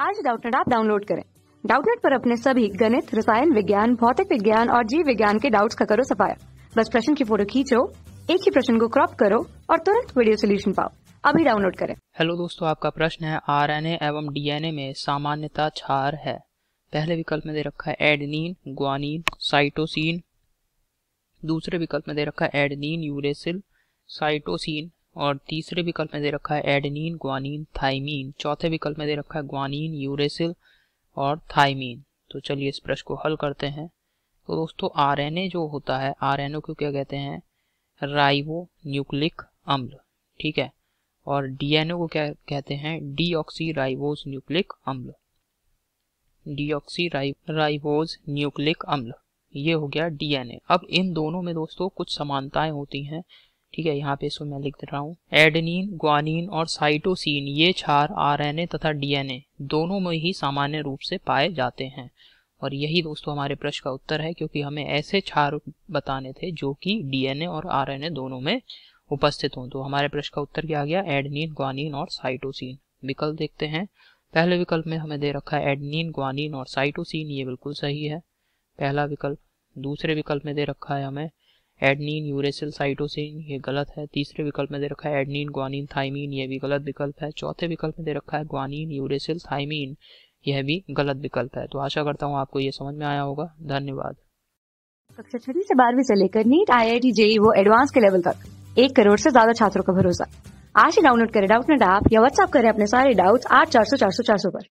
आज Doubtnut app download करें। Doubtnut पर अपने सभी गणित, रसायन विज्ञान, भौतिक विज्ञान और जीव विज्ञान के डाउट्स का करो सफाया। बस प्रश्न की फ़ोटो खींचो, एक ही प्रश्न को क्रॉप करो और तुरंत वीडियो सोल्यूशन पाओ। अभी डाउनलोड करें। हेलो दोस्तों, आपका प्रश्न है आरएनए एवं डीएनए में सामान्यता क्षार है। पहले विकल्प में दे रखा है एडनीन ग्वानीन साइटोसिन दूसरे विकल्प में दे रखा है एडनीन यूरेसिल साइटोसिन और तीसरे विकल्प में दे रखा है एडनीन, ग्वानीन, थाइमीन। चौथे विकल्प में दे रखा है ग्वानीन, यूरेसिल और थाइमीन। तो चलिए इस प्रश्न को हल करते हैं। तो दोस्तों, आरएनए जो होता है, आरएनए को क्या कहते हैं? राइबो न्यूक्लिक अम्ल। ठीक है? और डीएनए को क्या कहते हैं? डीऑक्सी राइबोज न्यूक्लिक अम्ल। डीऑक्सी राइबोज न्यूक्लिक अम्ल। ये हो गया डीएनए। अब इन दोनों में दोस्तों कुछ समानताएँ होती हैं। ठीक है, यहाँ पे इसको मैं लिख रहा हूँ। एडनिन ग्वानिन और साइटोसिन ये क्षार आरएनए तथा डीएनए, दोनों में ही सामान्य रूप से पाए जाते हैं। और यही दोस्तों हमारे प्रश्न का उत्तर है, क्योंकि हमें ऐसे क्षार बताने थे जो कि डीएनए और आरएनए दोनों में उपस्थित हों। तो हमारे प्रश्न का उत्तर क्या आ गया? एडनिन ग्वानिन और साइटोसिन विकल्प देखते हैं। पहले विकल्प में हमें दे रखा है एडनिन ग्वानिन और साइटोसिन ये बिल्कुल सही है। पहला विकल्प। दूसरे विकल्प में दे रखा है हमें एडनीन यूरेसिल साइटोसिन, ये गलत है। तीसरे विकल्प में दे रखा है एडनीन, ग्वानीन, थाइमीन, ये भी गलत विकल्प है। चौथे विकल्प में दे रखा है ग्वानीन, यूरेसिल, थाइमीन, यह भी गलत विकल्प है। तो आशा करता हूँ आपको ये समझ में आया होगा। धन्यवाद। कक्षा छठी से बारहवीं से लेकर NEET I I T JEE वो एडवांस के लेवल तक। एक करोड़ से ज़्यादा छात्रों का भरोसा। आज ही डाउनलोड करें। डाउट नेट ऐप या व्हाट्सएप करें अपने सारे डाउट्स आठ चार सौ चार सौ चार सौ पर।